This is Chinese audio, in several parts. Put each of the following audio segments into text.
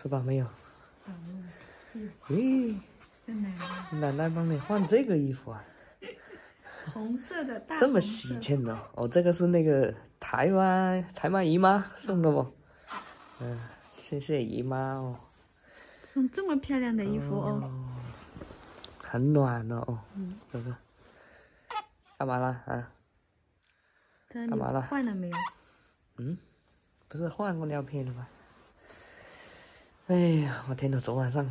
吃饱没有？饱了。咦，是奶奶。帮你换这个衣服啊？红色的大。这么喜庆哦！哦，这个是那个台湾台湾姨妈送的哦？嗯，谢谢姨妈哦。送这么漂亮的衣服哦。很暖的哦。嗯，哥哥。干嘛了啊？干嘛了？换了没有？嗯，不是换过尿片了吗？哎呀，我天呐，昨晚上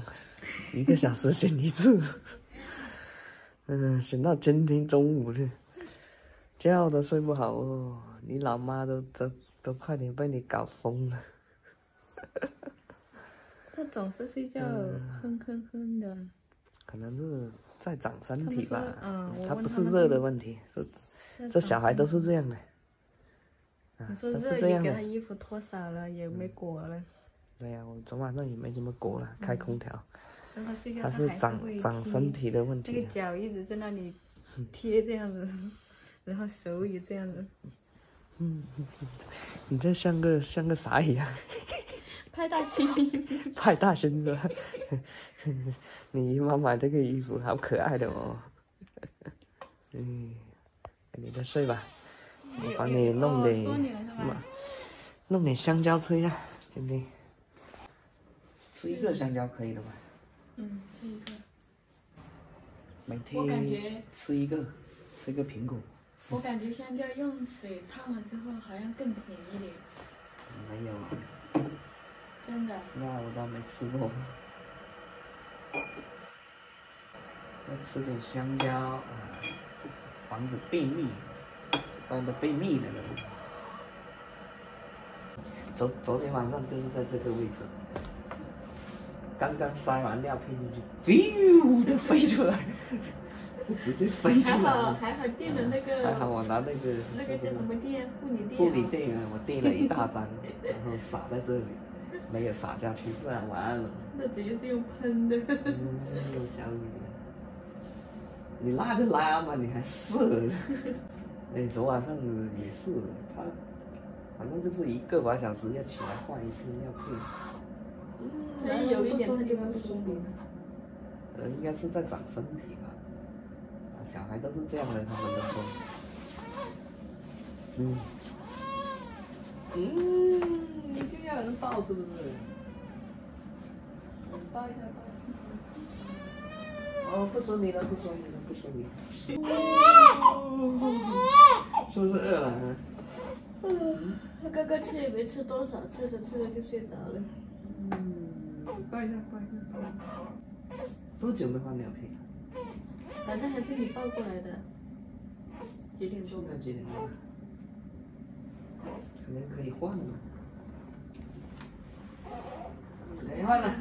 一个小时醒一次，嗯，醒到今天中午去，觉都睡不好哦。你老妈都都都快点被你搞疯了。他总是睡觉哼哼哼的。可能是在长身体吧，他不是热的问题，这这小孩都是这样的。你说热也给他衣服脱少了，也没裹了。对呀，我昨晚上也没怎么裹了，开空调。他是长长身体的问题。那个脚一直在那里贴这样子，然后手也这样子。嗯，你这像个像个啥一样？派大星，派大星是吧？你姨妈买这个衣服好可爱的哦。嗯，你再睡吧，我帮你弄点，弄点香蕉吃一下，今天。吃一个香蕉可以了吧？嗯，吃一个。每天吃一个，吃一个苹果。我感觉香蕉用水烫了之后好像更甜一点。没有。真的？那我倒没吃过。要吃点香蕉，防止便秘，防止便秘的那种。昨昨天晚上就是在这个位置，刚刚塞完尿片进去，咻的飞出来，直接飞出来。还好还好垫了那个。还好我拿那个。那个叫什么垫？护理垫。护理垫啊，我垫了一大张，然后撒在这里。没有撒下去，不然完了。那直接是用喷的。嗯，有小雨。你拉就拉嘛，你还射？哎，昨晚上也是，他反正就是一个把小时要起来换一次尿片。嗯，有一点他就不舒服。呃，应该是在长身体吧。小孩都是这样的，他们都说。嗯。嗯。你就要人抱是不是？抱一下，抱一下。哦，不说你了，不说你了，不说你。是不是饿了？嗯。他刚刚吃也没吃多少，吃着吃着就睡着了。嗯。抱一下，抱一下，抱一下。多久没换尿片？反正还是你抱过来的。几点钟？几点钟？可能可以换了。没换了。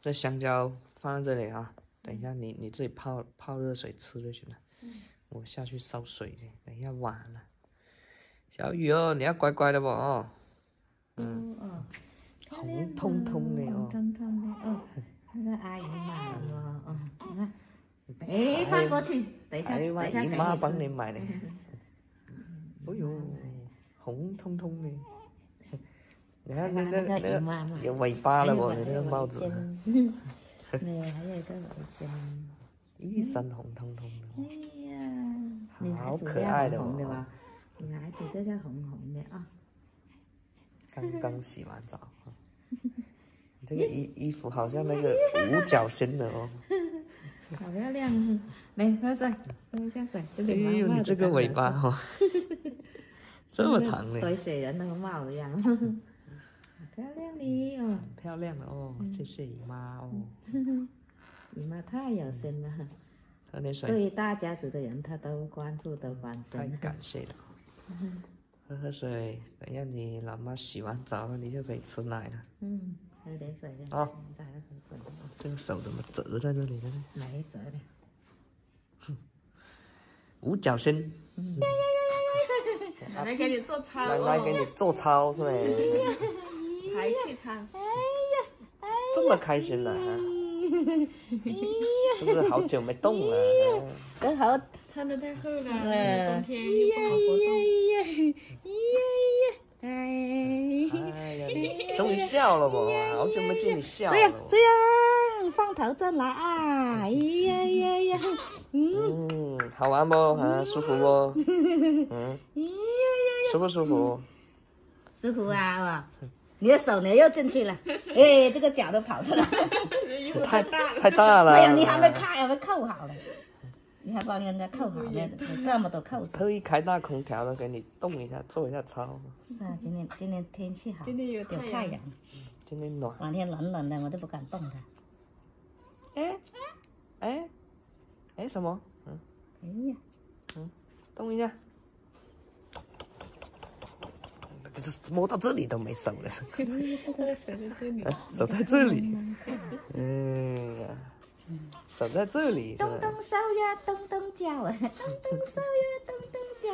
这香蕉放在这里啊，等一下你你自己泡泡热水吃就行了。我下去烧水去，等一下晚了。小雨哦，你要乖乖的不哦？嗯。红彤彤的哦。红彤彤的哦。那个阿姨买的哦，你看。哎，翻过去，等一下，等一下，姨妈帮你买的。哎呦。红彤彤的，你看那那那有尾巴了不？那个帽子。对，还有一个尾尖。一身红彤彤的。哎呀，好可爱的哦。女孩子就叫红红的啊。刚刚洗完澡。这个衣衣服好像那个五角星的哦。好漂亮，来喝水，喝一下水。哎呦，你这个尾巴哈。这么长嘞，水水人那个帽子一样，漂亮的哦，漂亮的哦，谢谢姨妈哦，姨妈太有心了，喝点水，对于大家族的人，他都关注都关心，太感谢了，喝喝水，等下你老妈洗完澡了，你就可以吃奶了，嗯，喝点水就好，再喝水，这个手怎么折在这里的呢？没折的，哼，五角星，嗯。奶奶给你做操，奶奶给你做操是呗？排气操。哎呀，这么开心呢？是不是好久没动了？刚好穿的太厚了，冬天又不好活动。哎呀呀呀呀！哎终于笑了不？好久没见你笑这样。这样，放头正来啊！哎呀呀呀，嗯，好玩不？啊，舒服不？嗯，哎呀呀舒不舒服？舒服啊！哇，你的手呢又进去了，哎，这个脚都跑出来。太太大了。哎呀，你还没开，还没扣好了，你还帮人家扣好呢，这么多扣子。特意开大空调的，给你动一下，做一下操。是啊，今天今天天气好，今天有太阳太阳，今天暖。晚天冷冷的，我都不敢动它。哎，哎，哎，什么？嗯，哎呀，嗯动一下。这是摸到这里都没手了，这个手在这里，手在这里。嗯呀，手在这里？动动手呀，动动脚啊，动动手呀，动动脚。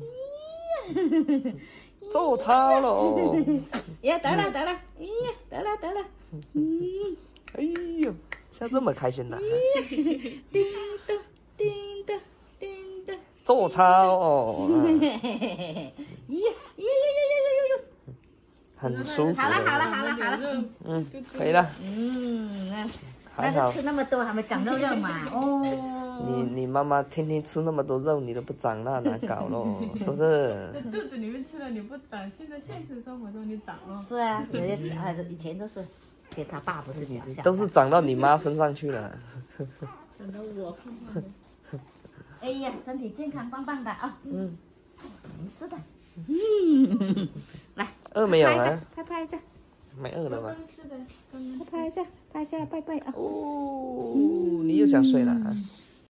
咦呀，做操了哦！呀，得了得了，哎呀，得了得了，嗯，哎呦，笑这么开心的，叮咚叮咚叮咚。做操哦，嗯。嘿嘿嘿嘿，咦呀咦呀呀呀呀呀！很舒服好了好了。好了好了，嗯，可以了，嗯，那还好那就。吃那么多，还没长肉肉嘛？哦，你你妈妈天天吃那么多肉，你都不长，那难搞喽，是不是？在肚子里面吃了你不长，现在现实生活中你长了。是啊，有些小孩子以前都是给他爸不是都是长到你妈身上去了。长到我胖胖的，哎呀，身体健康棒棒的啊，嗯，没事的。嗯，来饿没有啊？，拍拍一下，没饿了吧？刚吃的，刚刚拍拍一下，拍一下，拜拜啊。哦，你又想睡了啊？